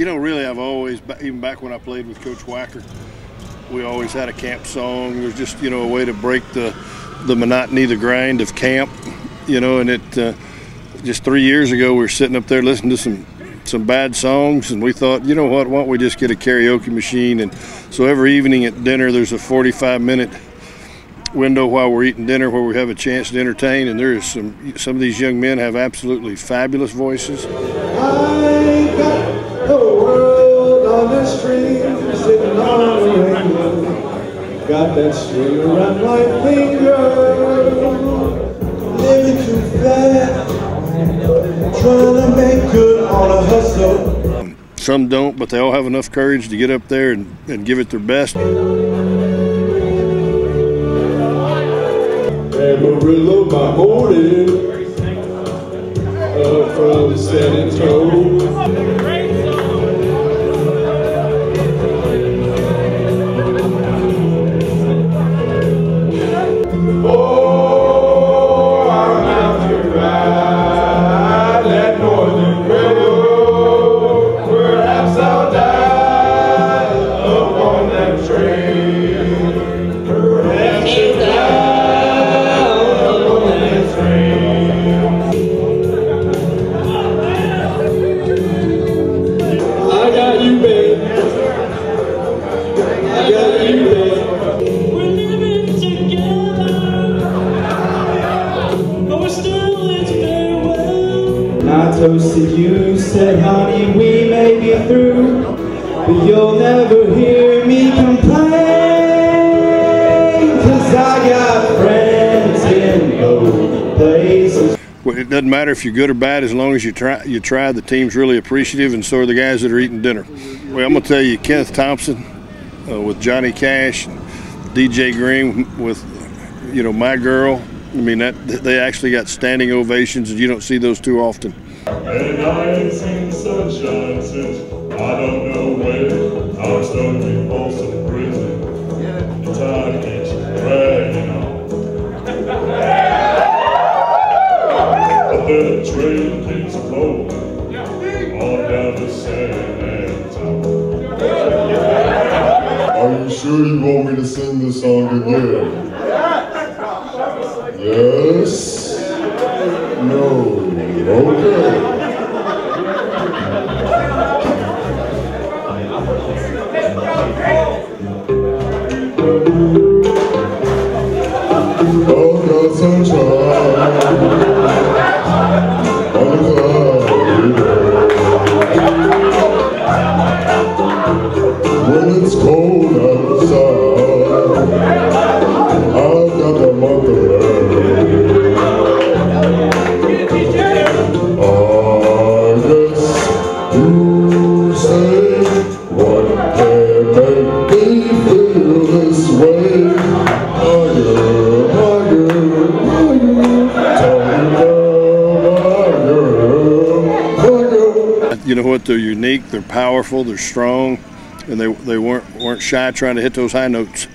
You know, really, I've always, even back when I played with Coach Wacker, we always had a camp song. It was just, you know, a way to break the, the monotony, the grind of camp, you know, and it, uh, just three years ago, we were sitting up there listening to some some bad songs, and we thought, you know what, why don't we just get a karaoke machine? And so every evening at dinner, there's a 45 minute window while we're eating dinner where we have a chance to entertain, and there is some some of these young men have absolutely fabulous voices. Got that string around my finger, living too fast, trying to make good on a hustle. Some don't, but they all have enough courage to get up there and, and give it their best. Amarillo by morning, up uh, from San Antonio. I toasted you, said, honey, we may be through, but you'll never hear me complain, cause I got friends in both places. Well, It doesn't matter if you're good or bad as long as you try. You try. The team's really appreciative, and so are the guys that are eating dinner. Well, I'm gonna tell you, Kenneth Thompson uh, with Johnny Cash, and DJ Green with you know my girl. I mean that they actually got standing ovations, and you don't see those too often. And I ain't seen sunshine since I don't know when. I was Folsom Prison. The time keeps dragging on. The train keeps flowing on down. Are you sure you want me to sing this song again? Yes? No. Okay. Oh, sunshine. When it's cold outside, You know what? They're unique. They're powerful. They're strong, and they they weren't weren't shy trying to hit those high notes.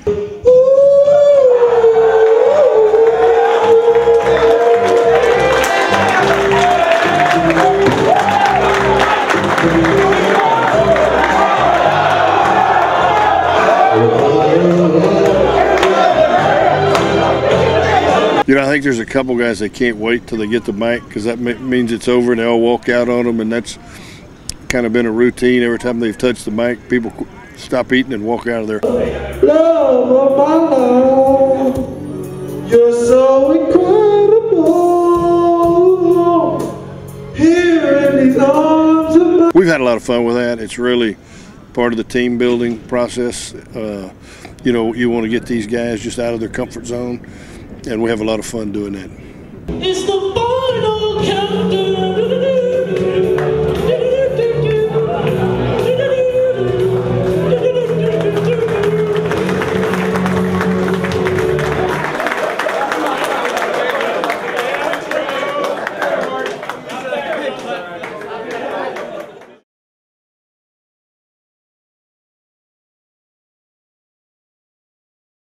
You know, I think there's a couple guys that can't wait till they get the mic because that me- means it's over and they all walk out on them, and that's kind of been a routine. Every time they've touched the mic, people qu- stop eating and walk out of there. Love of love, you're so incredible. Here in these arms of. We've had a lot of fun with that. It's really part of the team building process. Uh, you know, you want to get these guys just out of their comfort zone, and we have a lot of fun doing that.